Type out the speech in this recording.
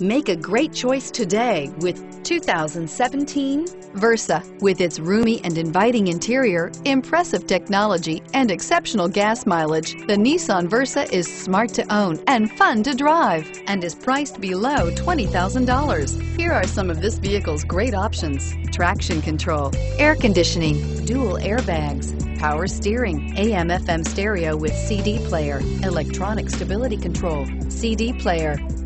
Make a great choice today with 2017 Versa. With its roomy and inviting interior, impressive technology, and exceptional gas mileage, the Nissan Versa is smart to own and fun to drive and is priced below $20,000. Here are some of this vehicle's great options. Traction control, air conditioning, dual airbags, power steering, AM FM stereo with CD player, electronic stability control, CD player,